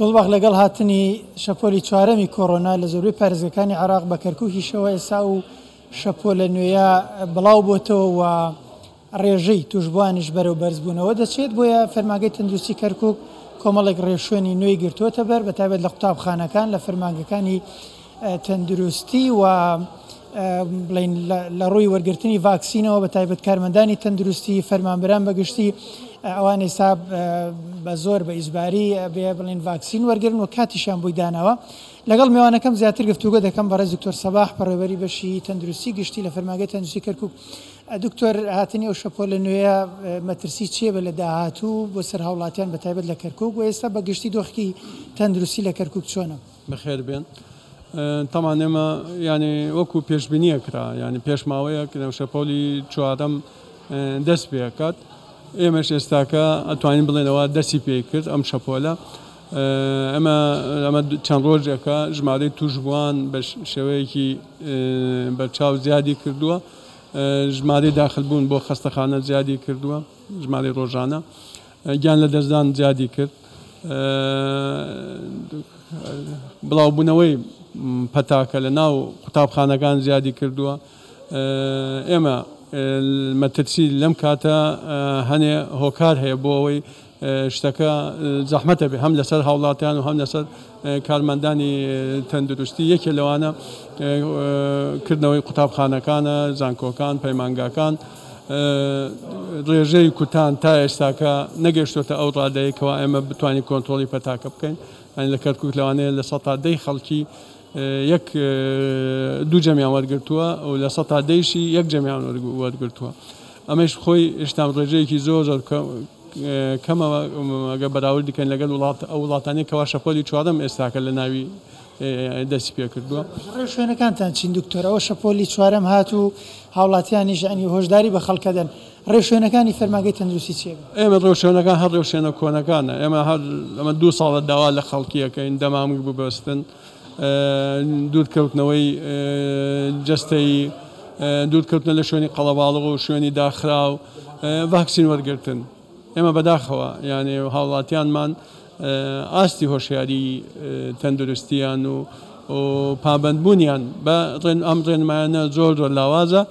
گوڵباخ لەگەڵ هاتنی شەپۆلی چوارەمی کۆرۆنا لە زۆربەی پارێزگەکانی عێراق بە کەرکووکیشەوە ئێستا و شەپۆلە نوێیە بڵاو بۆتەوە و ڕێژەی توشبووانیش بەرەو بەرزبوونەوە دەچێت بۆیە فەرماگەی تەندروستی کەرکک کۆمەڵێک ڕێشوێنی نوێی گرتووەتە بەر بە تابێت لە قوتابخانەکان لە فەرماگەکانی تەندروستی و بڵێن لە ڕووی وەرگرتنی ڤاکسینەوە بە تایبەت کارمەندانی تەندروستی فەرمانبران بەگشتی ئەوان ئێستا بە زۆر بە ئیجباری بێ بڵێن ڤاکسین وەرگرن و کاتیشان بووی داناوە لەگەڵ میوانەکەم زیاتر گفتوگە دەکەم بە ڕێز دکتۆر سەباح پەڕێوەری بەشی تەندروستی گشتی لە فەرماگەی تەندروستی کەرکک دکتۆر هاتنی ئەو شەپۆ لە نوێە مەترسی چیە بە لە داهاتوو بۆ سەر هاوڵاتیان بە تایبەت لە کەرکک و ئێستا بە گشتی دۆخی تەندروستی لە کەرکک چۆنە بەخێر بێن تەمان ئێمە یانی وەکو پێشبینیە کرا یانی پێش ماوەیەک نەوشە پۆلی چوارەم دەست پێکات ئێمەش ئێستاکە ئەتوانین بڵێنەوە دەستی پێی کرد ئەم شەپۆلە ئەمە ئەمە چەند ڕۆژێکە ژمارەی توشبووان بە شێوەیەکی بەرچاو زیادی کردووە ژمارەی داخلبوون بۆ خەستەخانە زیادی کردووە ژمارەی ڕۆژانە گیان لەدەستدان زیادی کرد بڵاوبوونەوەی پەتاکە لە ناو قوتابخانەکان زیادی کردووە ئێمە مەترسی لەم کاتە هەنێ هۆکار هەیە بۆ ئەوەی شتەکە زەحمەتە بێ هەم لەسەر هاوڵاتیان و هەم لەسەر کارمەندانی تەندروستی یەکێ لەوانە کردنەوەی قوتابخانەکانە زانکۆکان پەیمانگاکان رێژەی کوتان تا ئێستاکە نەگەشتۆتە ئەو رادەیە کەوا ئێمە بتوانین کۆنترۆڵی پەتاکە بکەین یانی لە کەرکوک لەوانەیە لە سەتا دەی خەڵکی یەک دوو جەمیان وەرگرتووە و لە سەتا دەیشی یەک جەمیان وەرگرتووە ئەمەش خۆی ئێشتام رێژەیەکی زۆر زۆر کەمەگە بەراورد دکەین لەگەل وڵات ئەو وڵاتانی کەوا شەپۆلی چوارەم ئێستاکە لە ناوی دەستی پێ کردووە. ڕێوشوێنەکانتان چین دکتۆر؟ ئەوە شەپۆلی چوارەم هات و هاوڵاتیانیش یەعنی هۆشداری بە خەڵک ئەدەن. ڕێوشوێنەکانی فەرمانگەی تەندروستی چی ئەبێ؟ ئێمە ڕێوشوێنەکان هەر ڕێوشوێنە کۆنەکانە. ئێمە هەر ئەمە دوو ساڵە داوا لە خەڵکی ئەکەین دەمامک ببەستن. دوورکەوتنەوەی جەستەیی، دوورکەوتنە لە شوێنی قەڵەباڵغ و شوێنی داخراو، ڤاکسین وەرگرتن. ئێمە بەداخەوە یەعنی هاوڵاتیانمان ئاستی هۆشیاری تەندروستیان و پابەندبوونیان بە ئەم ڕێنمایانە زۆر زۆر لاوازە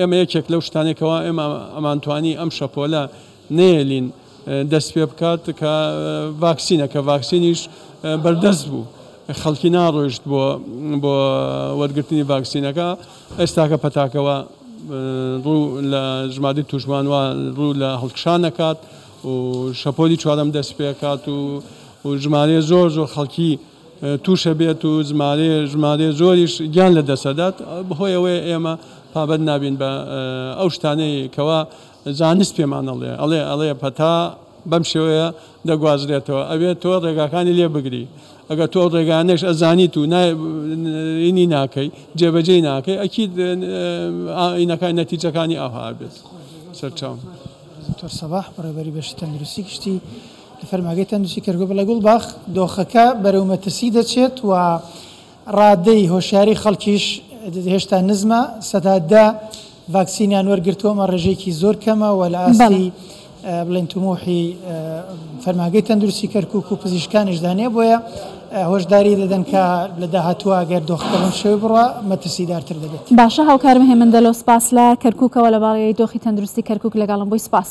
ئێمە یەکێک لەو شتانێکەوە ئێمە ئەمانتوانی ئەم شەپۆلە نێلین دەست پێ بکات کە ڤاکسینە کە ڤاکسینیش بەردەست بوو خەڵکی ناڕۆیشت بۆ بۆ وەرگرتنی ڤاکسینەکە ئێستاکە پەتاکەوە ڕوو لە ژماردەی تووشبووان وا ڕوو لە هەڵکشان ئەکات و شەپۆلی چوارەم دەست پێ ئەکات و ژمارەیە زۆر زۆر خەڵکی تووشە بێت و ژمارێ ژمارێ زۆریش گیان لە دەسەدات بەهۆی ئەوەیە ئێمە پابەند نابین بە ئەو شتانەی کەوا زانست پێمان ئەڵێ ئەڵێ ئەڵێ پەتا بەم شێوەیە دەگوازرێتەوە ئەبێت تۆ ڕێگاکانی لێ بگری ئەگەر تۆ ئەو ڕێگانەش ئەزانیت و ینی ناکەی جێبەجێی ناکەی ئەکید ئینەکای نەتیجەکانی ئاوها ئەبێت سەرچاو. دکتۆر سەباح بەڕێوەبەری بەشی تەندروستی گشتی لە فەرمانگەی تەندروستی کەرکوک بڵێ گوڵباخ دۆخەکە بەرەو مەترسی دەچێت و ڕادەی هۆشیاری خەڵکیش هێشتا نزمە سەدا دە ڤاکسینیان وەرگرتووەمە ڕێژەیەکی زۆر کەمە و لە ئاستی بڵێن توموحی فەرمانگەی تەندروستی کەرکوک و پزیشکانیشدا نیە بۆیە هۆشداری دەدەن کە لە داهاتووە گەر دۆخەکە بەم شێوەی بڕوا مەترسیدارتر دەبێت. باشە هاوکارم هێمن دەلۆ سپاس لە کەرکوکەوە لە باڵیی دۆخی تەندروستی کەرکوک لەگەڵم بووی سپاس.